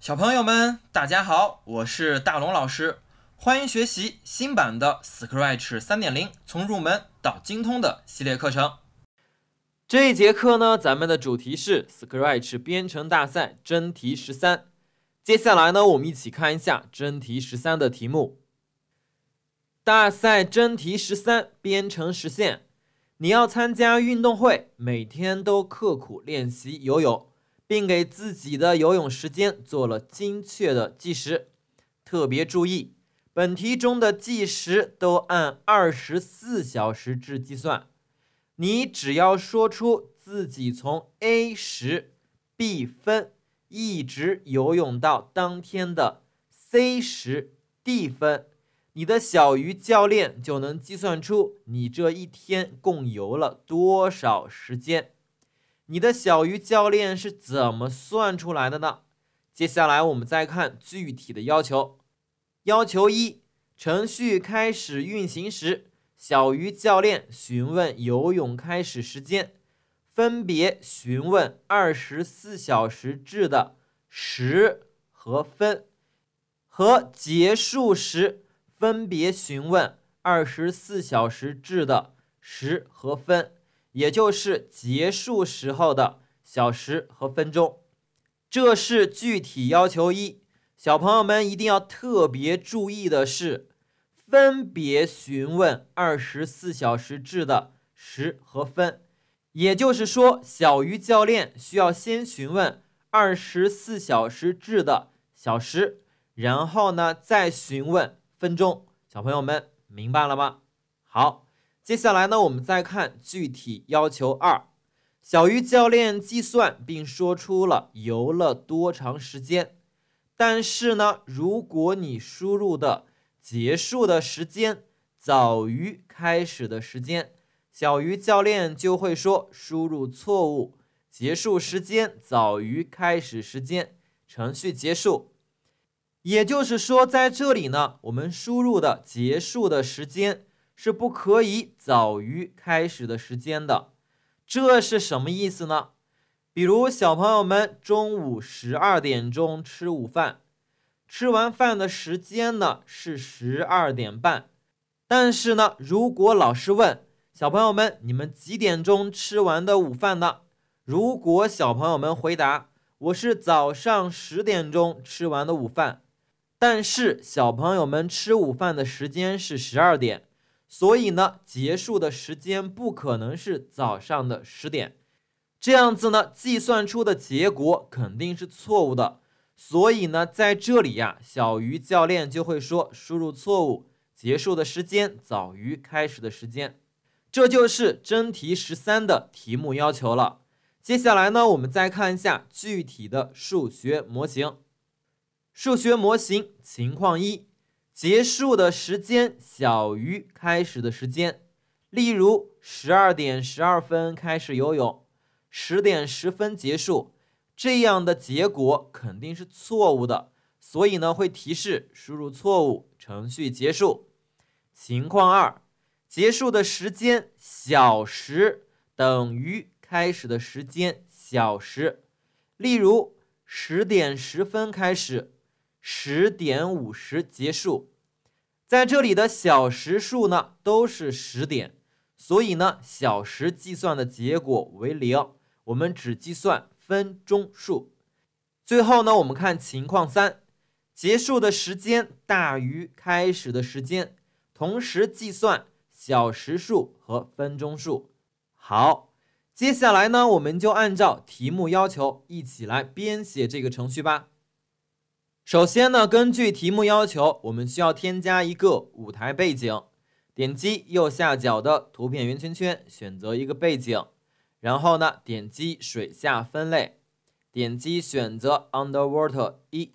小朋友们，大家好，我是大龙老师，欢迎学习新版的 Scratch 3.0从入门到精通的系列课程。这一节课呢，咱们的主题是 Scratch 编程大赛真题十三。接下来呢，我们一起看一下真题十三的题目。大赛真题十三编程实现，你要参加运动会，每天都刻苦练习游泳。并给自己的游泳时间做了精确的计时。特别注意，本题中的计时都按二十四小时制计算。你只要说出自己从 A 时 B 分一直游泳到当天的 C 时 D 分，你的小鱼教练就能计算出你这一天共游了多少时间。你的小鱼教练是怎么算出来的呢？接下来我们再看具体的要求。要求一：程序开始运行时，小鱼教练询问游泳开始时间，分别询问二十四小时制的时和分，和结束时分别询问二十四小时制的时和分。也就是结束时候的小时和分钟，这是具体要求一。小朋友们一定要特别注意的是，分别询问二十四小时制的时和分。也就是说，小鱼教练需要先询问二十四小时制的小时，然后呢再询问分钟。小朋友们明白了吗？好。接下来呢，我们再看具体要求二。小鱼教练计算并说出了游了多长时间，但是呢，如果你输入的结束的时间早于开始的时间，小鱼教练就会说输入错误，结束时间早于开始时间，程序结束。也就是说，在这里呢，我们输入的结束的时间。是不可以早于开始的时间的，这是什么意思呢？比如小朋友们中午十二点钟吃午饭，吃完饭的时间呢是十二点半，但是呢，如果老师问小朋友们你们几点钟吃完的午饭呢？如果小朋友们回答我是早上十点钟吃完的午饭，但是小朋友们吃午饭的时间是十二点。所以呢，结束的时间不可能是早上的十点，这样子呢，计算出的结果肯定是错误的。所以呢，在这里呀，小鱼教练就会说输入错误，结束的时间早于开始的时间。这就是真题十三的题目要求了。接下来呢，我们再看一下具体的数学模型。数学模型情况一。结束的时间小于开始的时间，例如十二点十二分开始游泳，十点十分结束，这样的结果肯定是错误的，所以呢会提示输入错误，程序结束。情况二，结束的时间小时等于开始的时间小时，例如十点十分开始。十点五十结束，在这里的小时数呢都是十点，所以呢小时计算的结果为零，我们只计算分钟数。最后呢，我们看情况三，结束的时间大于开始的时间，同时计算小时数和分钟数。好，接下来呢，我们就按照题目要求一起来编写这个程序吧。首先呢，根据题目要求，我们需要添加一个舞台背景。点击右下角的图片圆圈圈，选择一个背景，然后呢，点击水下分类，点击选择 Underwater 一。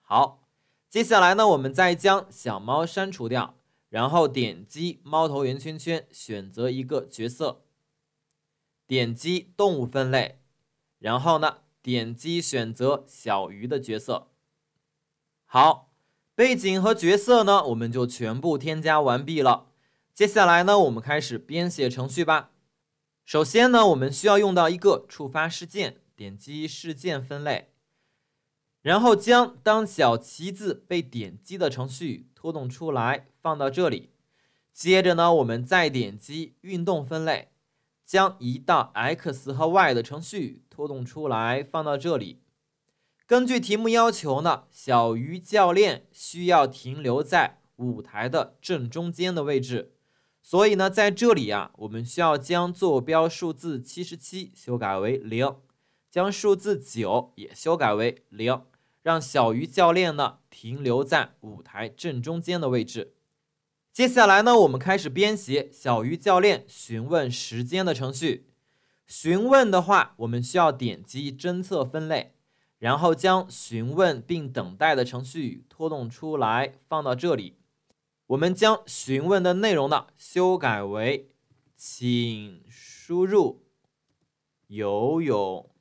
好，接下来呢，我们再将小猫删除掉，然后点击猫头圆圈圈，选择一个角色，点击动物分类，然后呢，点击选择小鱼的角色。好，背景和角色呢，我们就全部添加完毕了。接下来呢，我们开始编写程序吧。首先呢，我们需要用到一个触发事件，点击事件分类，然后将当小旗子被点击的程序拖动出来，放到这里。接着呢，我们再点击运动分类，将一到 x 和 y 的程序拖动出来，放到这里。根据题目要求呢，小鱼教练需要停留在舞台的正中间的位置。所以呢，在这里啊，我们需要将坐标数字七十七修改为零，将数字九也修改为零，让小鱼教练呢停留在舞台正中间的位置。接下来呢，我们开始编写小鱼教练询问时间的程序。询问的话，我们需要点击侦测分类，然后将询问并等待的程序拖动出来，放到这里。我们将询问的内容呢修改为，请输入游泳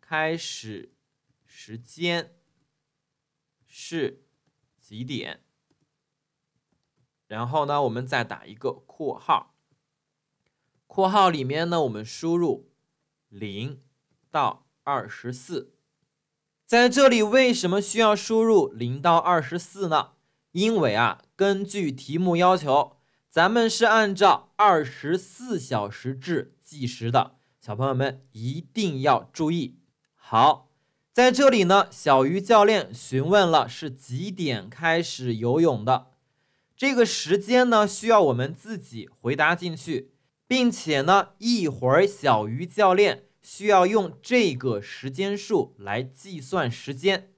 开始时间是几点？然后呢，我们再打一个括号，括号里面呢，我们输入零到二十四。在这里为什么需要输入零到二十四呢？因为啊，根据题目要求，咱们是按照二十四小时制计时的，小朋友们一定要注意。好，在这里呢，小鱼教练询问了是几点开始游泳的，这个时间呢需要我们自己回答进去，并且呢，一会儿小鱼教练需要用这个时间数来计算时间。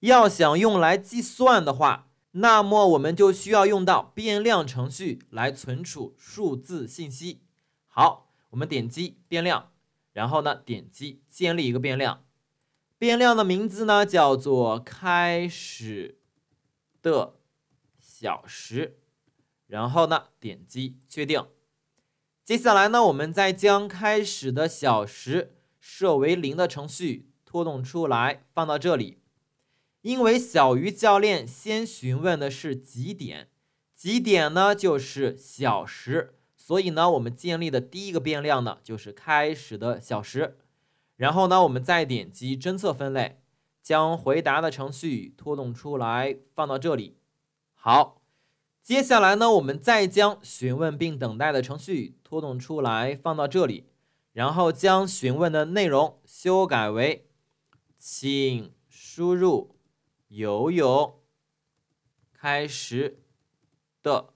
要想用来计算的话，那么我们就需要用到变量程序来存储数字信息。好，我们点击变量，然后呢点击建立一个变量，变量的名字呢叫做开始的小时，然后呢点击确定。接下来呢，我们再将开始的小时设为零的程序拖动出来，放到这里。因为小鱼教练先询问的是几点，几点呢？就是小时，所以呢，我们建立的第一个变量呢就是开始的小时。然后呢，我们再点击侦测分类，将回答的程序拖动出来，放到这里。好，接下来呢，我们再将询问并等待的程序拖动出来，放到这里，然后将询问的内容修改为，请输入。游泳开始的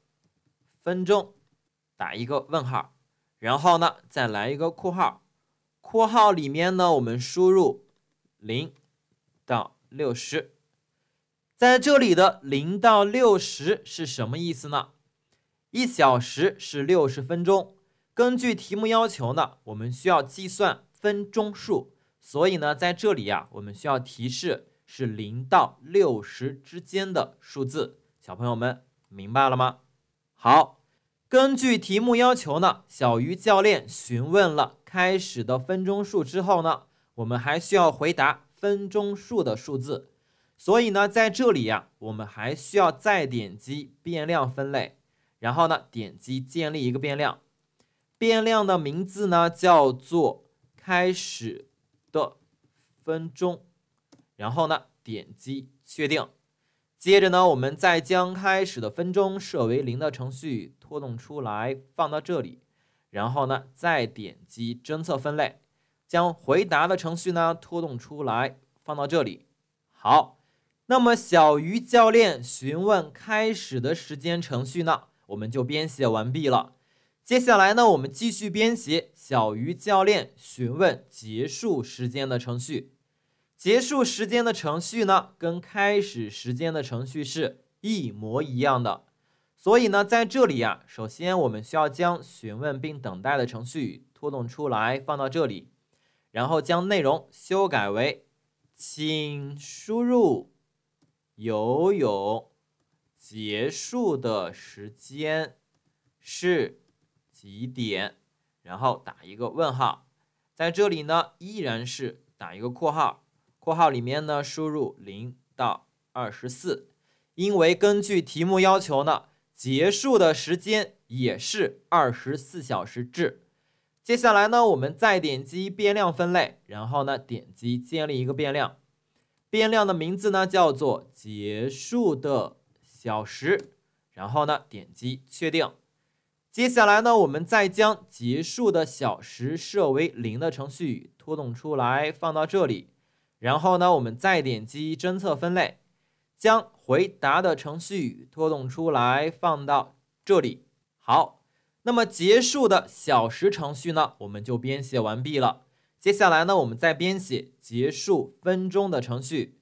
分钟，打一个问号，然后呢，再来一个括号，括号里面呢，我们输入零到六十，在这里的零到六十是什么意思呢？一小时是六十分钟，根据题目要求呢，我们需要计算分钟数，所以呢，在这里呀，我们需要提示。是零到六十之间的数字，小朋友们明白了吗？好，根据题目要求呢，小鱼教练询问了开始的分钟数之后呢，我们还需要回答分钟数的数字。所以呢，在这里呀，我们还需要再点击变量分类，然后呢，点击建立一个变量，变量的名字呢叫做开始的分钟。然后呢，点击确定。接着呢，我们再将开始的分钟设为零的程序拖动出来，放到这里。然后呢，再点击侦测分类，将回答的程序呢拖动出来，放到这里。好，那么小鱼教练询问开始的时间程序呢，我们就编写完毕了。接下来呢，我们继续编写小鱼教练询问结束时间的程序。结束时间的程序呢，跟开始时间的程序是一模一样的。所以呢，在这里啊，首先我们需要将询问并等待的程序拖动出来，放到这里，然后将内容修改为，请输入游泳结束的时间是几点，然后打一个问号。在这里呢，依然是打一个括号。括号里面呢，输入零到二十四，因为根据题目要求呢，结束的时间也是二十四小时制。接下来呢，我们再点击变量分类，然后呢，点击建立一个变量，变量的名字呢叫做结束的小时，然后呢，点击确定。接下来呢，我们再将结束的小时设为零的程序拖动出来，放到这里。然后呢，我们再点击侦测分类，将回答的程序拖动出来，放到这里。好，那么结束的小时程序呢，我们就编写完毕了。接下来呢，我们再编写结束分钟的程序，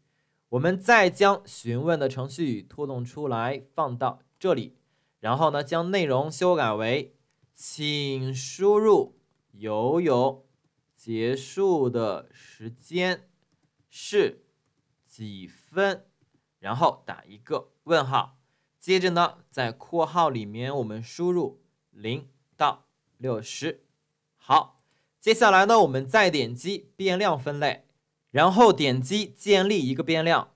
我们再将询问的程序拖动出来，放到这里。然后呢，将内容修改为，请输入游泳结束的时间是几分，然后打一个问号。接着呢，在括号里面我们输入零到六十。好，接下来呢，我们再点击变量分类，然后点击建立一个变量，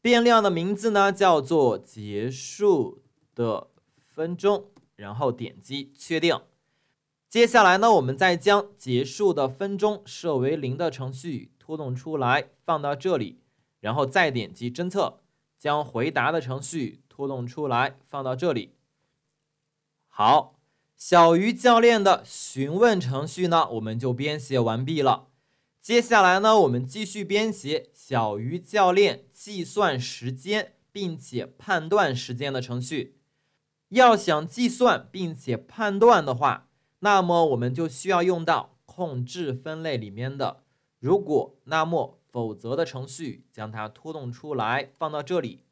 变量的名字呢叫做结束的。分钟，然后点击确定。接下来呢，我们再将结束的分钟设为零的程序拖动出来，放到这里，然后再点击侦测，将回答的程序拖动出来，放到这里。好，小鱼教练的询问程序呢，我们就编写完毕了。接下来呢，我们继续编写小鱼教练计算时间并且判断时间的程序。要想计算并且判断的话，那么我们就需要用到控制分类里面的如果、那么、否则的程序，将它拖动出来放到这里。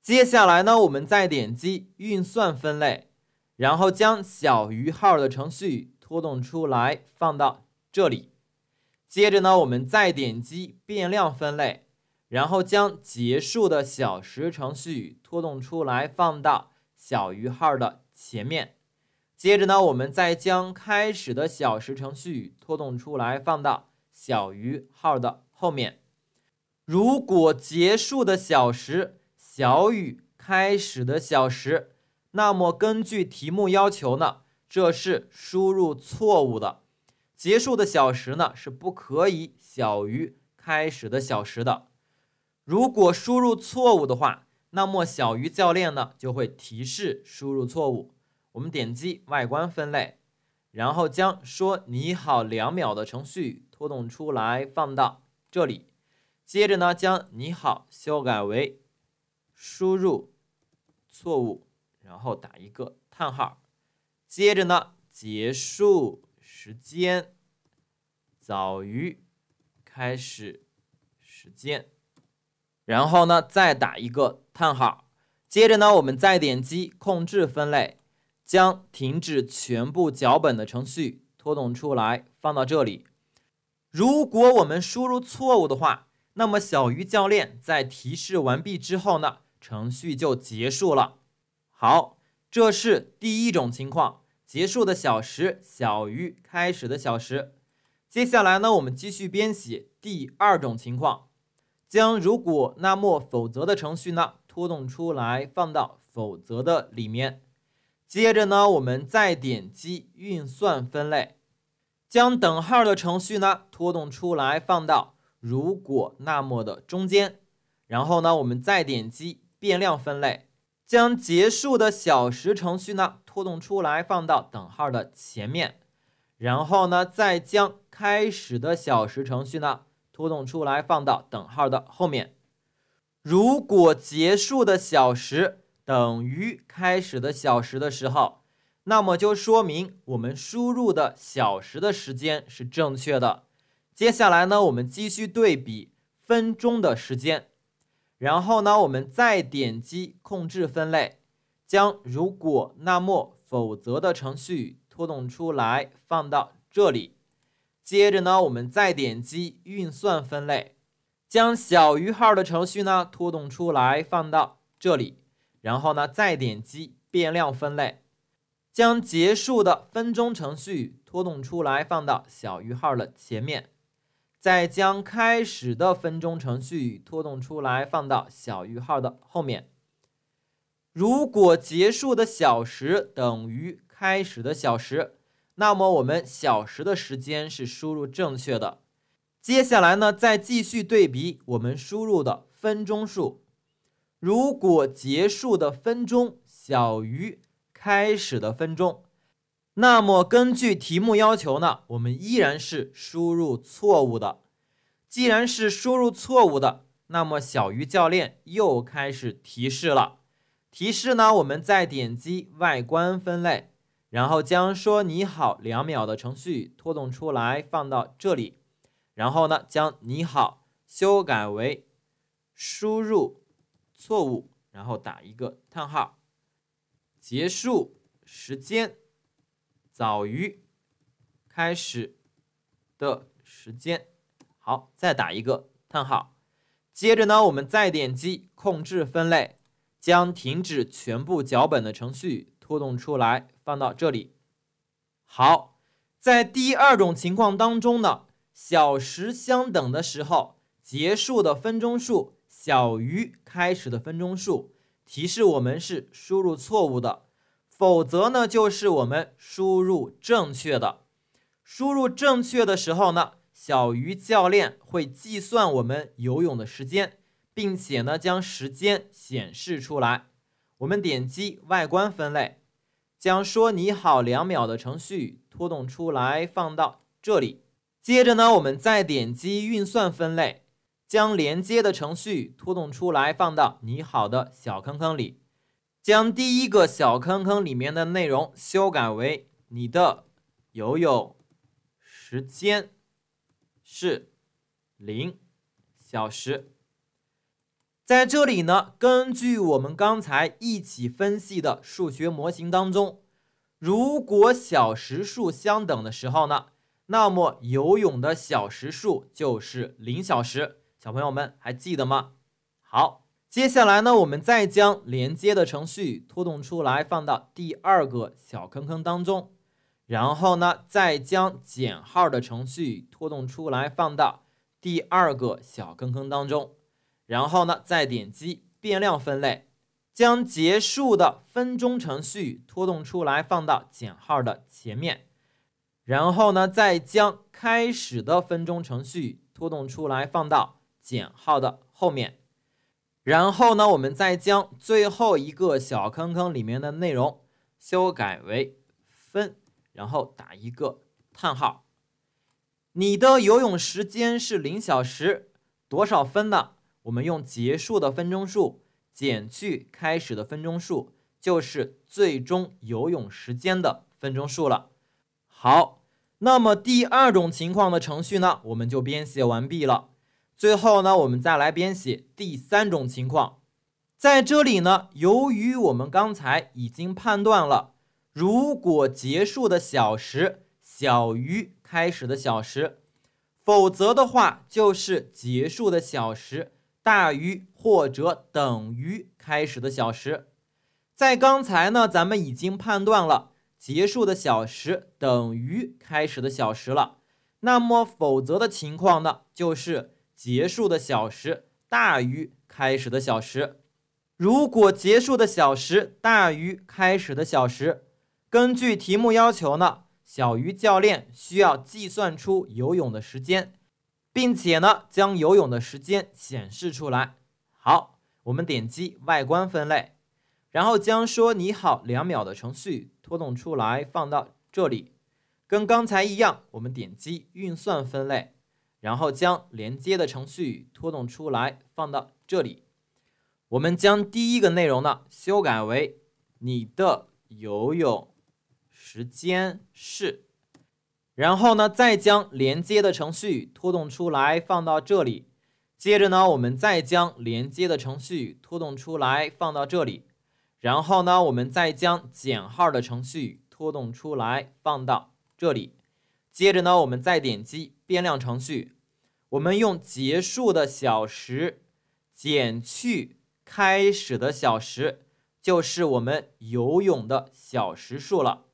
接下来呢，我们再点击运算分类，然后将小于号的程序拖动出来放到这里。接着呢，我们再点击变量分类，然后将结束的小时程序拖动出来放到。小于号的前面，接着呢，我们再将开始的小时程序拖动出来，放到小于号的后面。如果结束的小时小于开始的小时，那么根据题目要求呢，这是输入错误的。结束的小时呢是不可以小于开始的小时的。如果输入错误的话，那么小鱼教练呢就会提示输入错误。我们点击外观分类，然后将说你好两秒的程序拖动出来放到这里。接着呢，将你好修改为输入错误，然后打一个叹号。接着呢，结束时间早于开始时间。然后呢，再打一个叹号。接着呢，我们再点击控制分类，将停止全部脚本的程序拖动出来，放到这里。如果我们输入错误的话，那么小鱼教练在提示完毕之后呢，程序就结束了。好，这是第一种情况，结束的小时小于开始的小时。接下来呢，我们继续编写第二种情况。将如果、那么、否则的程序呢拖动出来，放到否则的里面。接着呢，我们再点击运算分类，将等号的程序呢拖动出来，放到如果、那么的中间。然后呢，我们再点击变量分类，将结束的小时程序呢拖动出来，放到等号的前面。然后呢，再将开始的小时程序呢。拖动出来，放到等号的后面。如果结束的小时等于开始的小时的时候，那么就说明我们输入的小时的时间是正确的。接下来呢，我们继续对比分钟的时间。然后呢，我们再点击控制分类，将如果、那么、否则的程序拖动出来，放到这里。接着呢，我们再点击运算分类，将小于号的程序呢拖动出来放到这里，然后呢再点击变量分类，将结束的分钟程序拖动出来放到小于号的前面，再将开始的分钟程序拖动出来放到小于号的后面。如果结束的小时等于开始的小时，那么我们小时的时间是输入正确的。接下来呢，再继续对比我们输入的分钟数。如果结束的分钟小于开始的分钟，那么根据题目要求呢，我们依然是输入错误的。既然是输入错误的，那么小鱼教练又开始提示了。提示呢，我们再点击外观分类，然后将说你好两秒的程序拖动出来放到这里，然后呢，将你好修改为输入错误，然后打一个叹号，结束时间早于开始的时间，好，再打一个叹号，接着呢，我们再点击控制分类。将停止全部脚本的程序拖动出来，放到这里。好，在第二种情况当中呢，小时相等的时候，结束的分钟数小于开始的分钟数，提示我们是输入错误的；否则呢，就是我们输入正确的。输入正确的时候呢，小鱼教练会计算我们游泳的时间。并且呢，将时间显示出来。我们点击外观分类，将说你好两秒的程序拖动出来放到这里。接着呢，我们再点击运算分类，将连接的程序拖动出来放到你好的小坑坑里。将第一个小坑坑里面的内容修改为你的游泳时间是零小时。在这里呢，根据我们刚才一起分析的数学模型当中，如果小时数相等的时候呢，那么游泳的小时数就是零小时。小朋友们还记得吗？好，接下来呢，我们再将连接的程序拖动出来，放到第二个小坑坑当中，然后呢，再将减号的程序拖动出来，放到第二个小坑坑当中。然后呢，再点击变量分类，将结束的分钟程序拖动出来，放到减号的前面。然后呢，再将开始的分钟程序拖动出来，放到减号的后面。然后呢，我们再将最后一个小坑坑里面的内容修改为分，然后打一个叹号。你的游泳时间是零小时，多少分呢？我们用结束的分钟数减去开始的分钟数，就是最终游泳时间的分钟数了。好，那么第二种情况的程序呢，我们就编写完毕了。最后呢，我们再来编写第三种情况。在这里呢，由于我们刚才已经判断了，如果结束的小时小于开始的小时，否则的话就是结束的小时。大于或者等于开始的小时，在刚才呢，咱们已经判断了结束的小时等于开始的小时了。那么，否则的情况呢，就是结束的小时大于开始的小时。如果结束的小时大于开始的小时，根据题目要求呢，小鱼教练需要计算出游泳的时间。并且呢，将游泳的时间显示出来。好，我们点击外观分类，然后将说你好两秒的程序拖动出来放到这里。跟刚才一样，我们点击运算分类，然后将连接的程序拖动出来放到这里。我们将第一个内容呢修改为你的游泳时间是。然后呢，再将连接的程序拖动出来放到这里。接着呢，我们再将连接的程序拖动出来放到这里。然后呢，我们再将减号的程序拖动出来放到这里。接着呢，我们再点击变量程序，我们用结束的小时减去开始的小时，就是我们游泳的小时数了。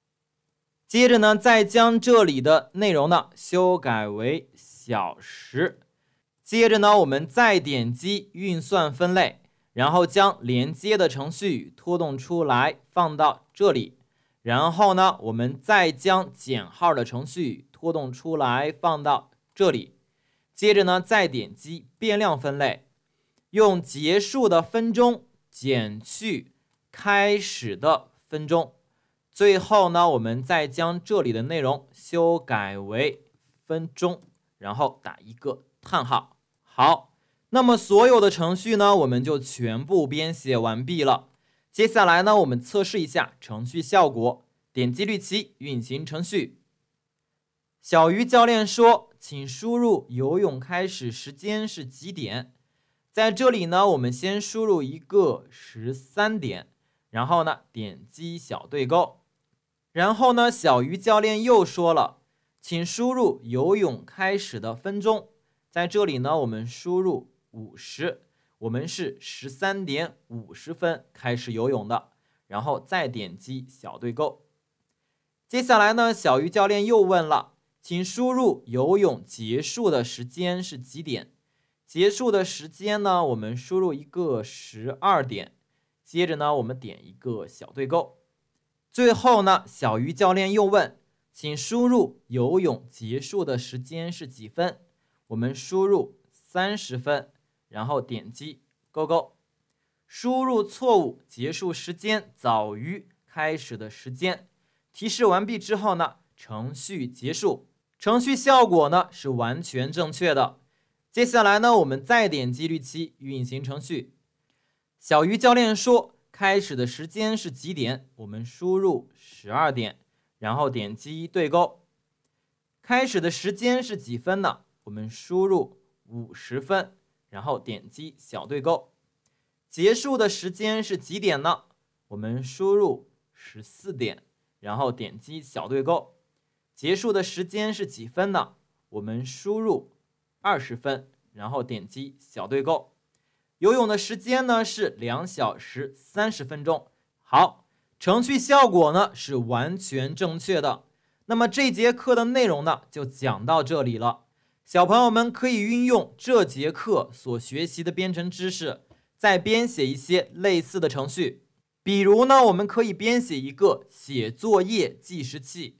接着呢，再将这里的内容呢修改为小时。接着呢，我们再点击运算分类，然后将连接的程序拖动出来放到这里，然后呢，我们再将减号的程序拖动出来放到这里，接着呢，再点击变量分类，用结束的分钟减去开始的分钟，最后呢，我们再将这里的内容修改为分钟，然后打一个叹号。好，那么所有的程序呢，我们就全部编写完毕了。接下来呢，我们测试一下程序效果。点击绿旗运行程序。小鱼教练说：“请输入游泳开始时间是几点？”在这里呢，我们先输入一个十三点，然后呢，点击小对勾。然后呢，小鱼教练又说了：“请输入游泳开始的分钟。”在这里呢，我们输入五十，我们是十三点五十分开始游泳的，然后再点击小对勾。接下来呢，小鱼教练又问了，请输入游泳结束的时间是几点？结束的时间呢，我们输入一个十二点，接着呢，我们点一个小对勾。最后呢，小鱼教练又问，请输入游泳结束的时间是几分？我们输入三十分，然后点击勾勾，输入错误，结束时间早于开始的时间。提示完毕之后呢，程序结束，程序效果呢是完全正确的。接下来呢，我们再点击绿旗运行程序。小鱼教练说开始的时间是几点？我们输入十二点，然后点击对勾。开始的时间是几分呢？我们输入五十分，然后点击小对勾。结束的时间是几点呢？我们输入十四点，然后点击小对勾。结束的时间是几分呢？我们输入二十分，然后点击小对勾。游泳的时间呢是两小时三十分钟。好，程序效果呢是完全正确的。那么这节课的内容呢就讲到这里了。小朋友们可以运用这节课所学习的编程知识，再编写一些类似的程序。比如呢，我们可以编写一个写作业计时器，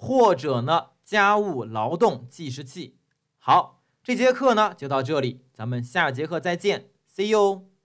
或者呢，家务劳动计时器。好，这节课呢就到这里，咱们下节课再见，See you。